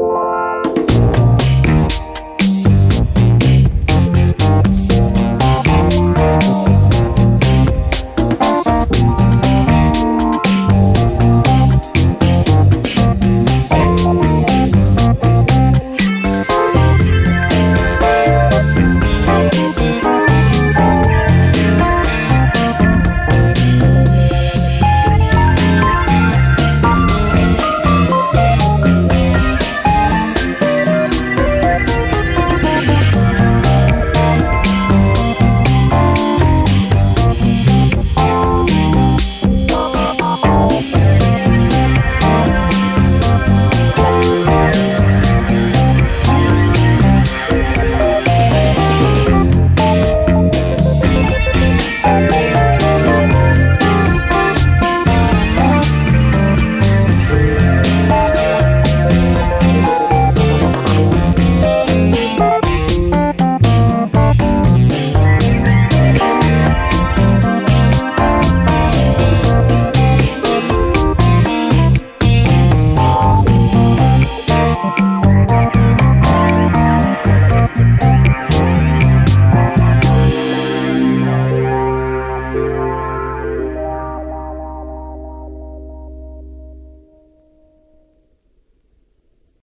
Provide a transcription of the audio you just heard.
Bye.